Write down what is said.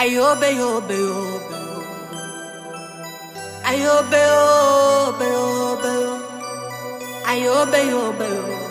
Ayobe, yobe, yobe, Ayobe, yobe, yobe, Ayobe, yobe,